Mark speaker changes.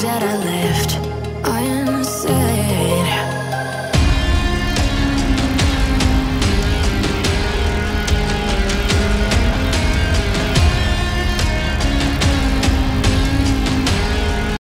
Speaker 1: that I left.